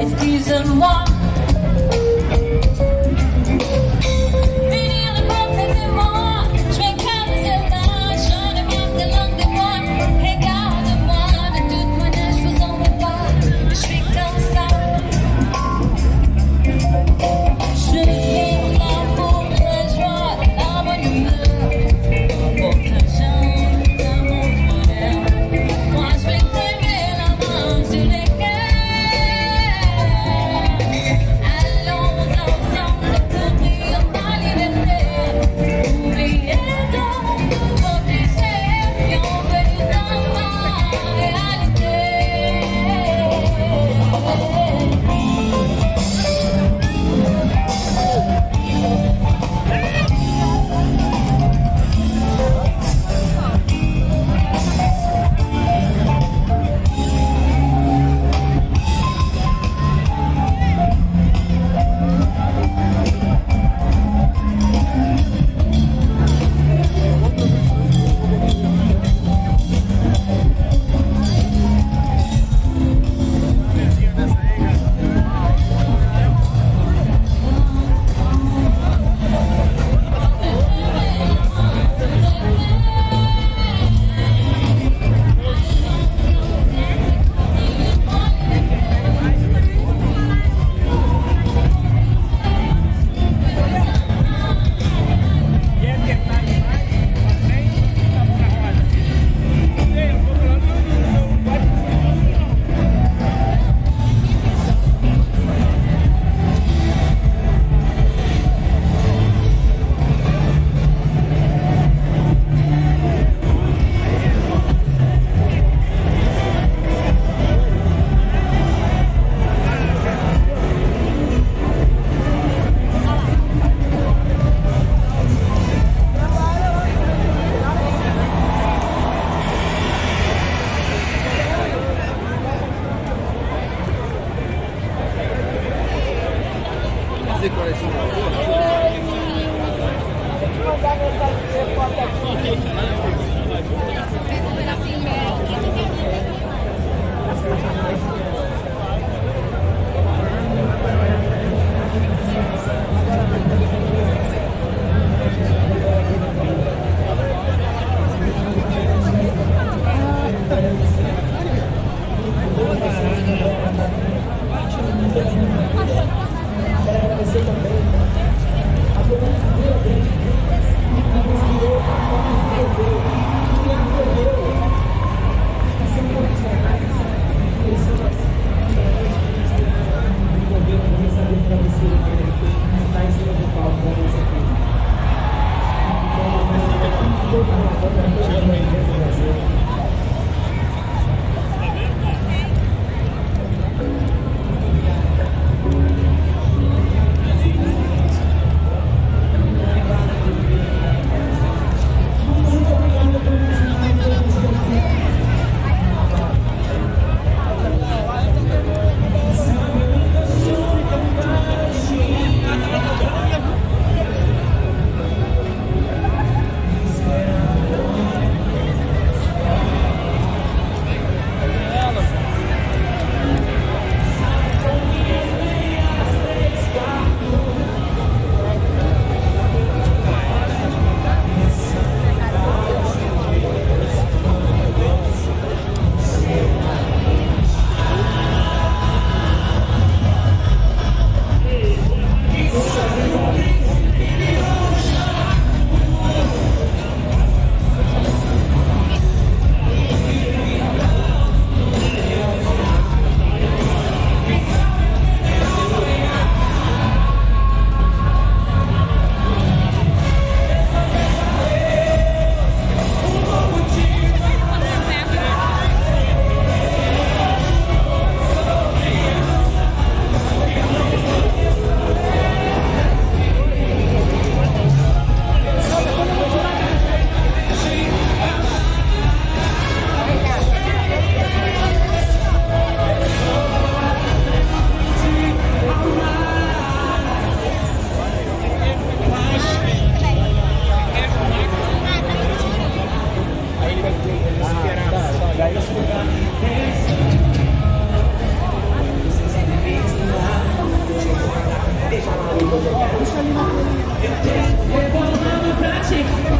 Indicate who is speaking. Speaker 1: excusez one. Puxa ali na colinha. Eu tenho que pra ti.